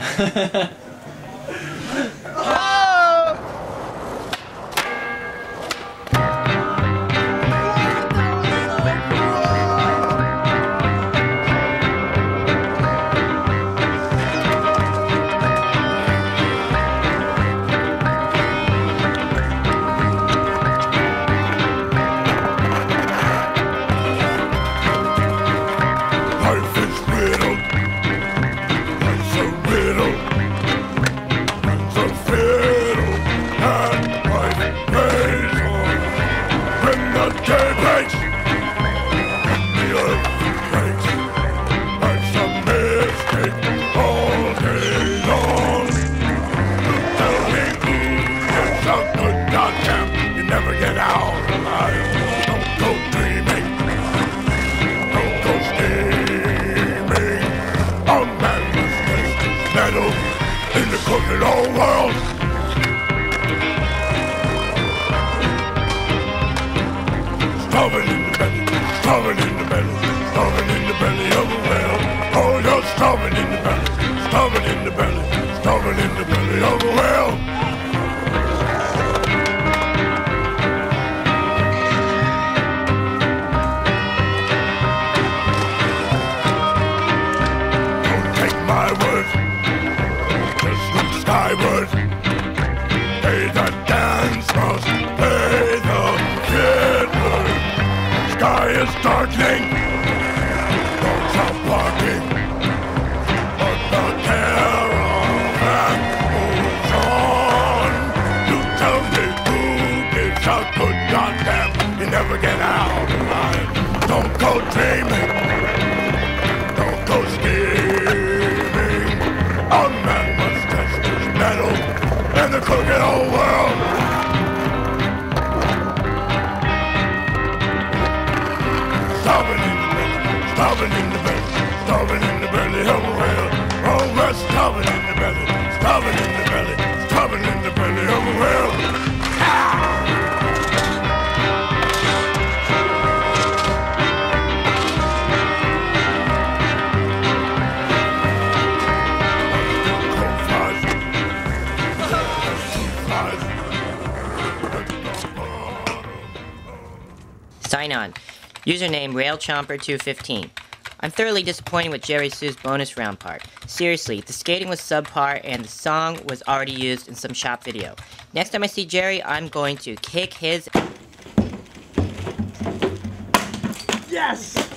ハハハハ。Old world. Starving in the belly, starving in the belly, starving in the belly of a whale. Oh, you're starving in the belly, starving in the belly, starving in the belly of a whale. Don't take my word. Look skyward. Pay the dance must pay the fiddler. Sky is darkening. Dogs are barking. But the caravan moves on. You tell me who gives a good goddamn. You never get out alive. Don't go dreaming. Starving in the belly, starving in the belly, starving in the belly of a whale. Sign on. Username RailChomper215. I'm thoroughly disappointed with Jerry Hsu's bonus round part. Seriously, the skating was subpar and the song was already used in some shop video. Next time I see Jerry, I'm going to kick his. Yes!